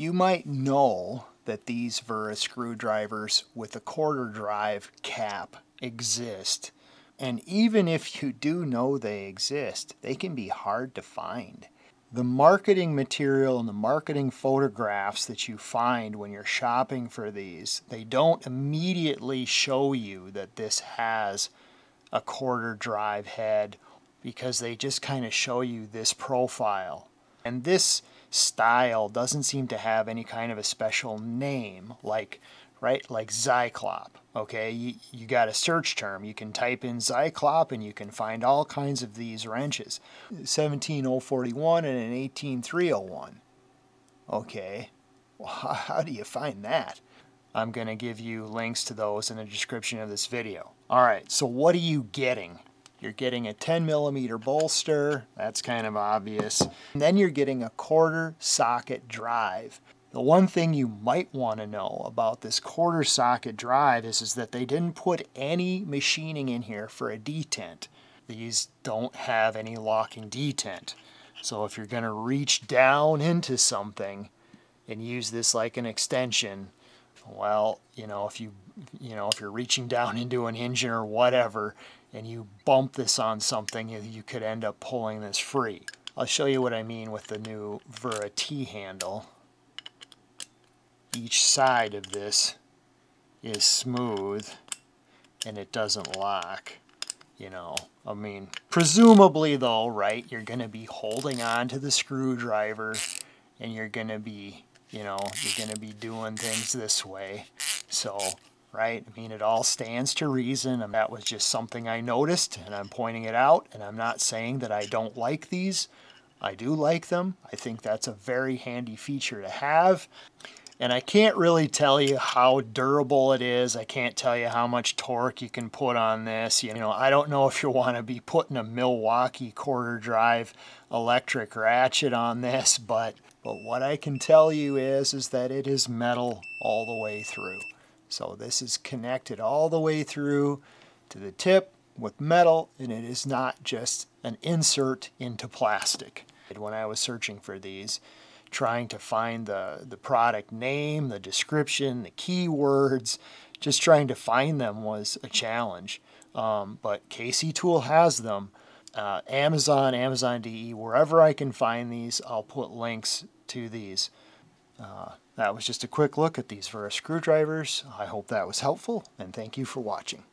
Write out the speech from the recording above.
You might know that these Wera screwdrivers with a quarter drive cap exist. And even if you do know they exist, they can be hard to find. The marketing material and the marketing photographs that you find when you're shopping for these, they don't immediately show you that this has a quarter drive head because they just kind of show you this profile. And this style doesn't seem to have any kind of a special name like right like Zyklop okay? You, you got a search term. You can type in Zyklop and you can find all kinds of these wrenches. 17041 and an 18301 okay? Well, how, how do you find that? I'm to give you links to those in the description of this video. All right so what are you getting you're getting a 10 millimeter bolster, that's kind of obvious. And then you're getting a quarter socket drive. The one thing you might want to know about this quarter socket drive is, is that they didn't put any machining in here for a detent. These don't have any locking detent. So if you're going to reach down into something and use this like an extension, well, you know, if you you know, if you're reaching down into an engine or whatever, and you bump this on something, you could end up pulling this free. I'll show you what I mean with the new Wera T-handle. Each side of this is smooth and it doesn't lock. You know, I mean, presumably though, right, you're to be holding on to the screwdriver and you're to be, you know, you're going to be doing things this way. So right? I mean, it all stands to reason, and that was just something I noticed, and I'm pointing it out, and I'm not saying that I don't like these. I do like them. I think that's a very handy feature to have. And I can't really tell you how durable it is. I can't tell you how much torque you can put on this. You know, I don't know if you want to be putting a Milwaukee quarter drive electric ratchet on this, but but what I can tell you is is that it is metal all the way through. So this is connected all the way through to the tip with metal and it is not just an insert into plastic. When I was searching for these, trying to find the, the product name, the description, the keywords, just trying to find them was a challenge. Um, but KC Tool has them. Uh, Amazon, DE, wherever I can find these, I'll put links to these. Uh, that was just a quick look at these Wera screwdrivers. I hope that was helpful, and thank you for watching.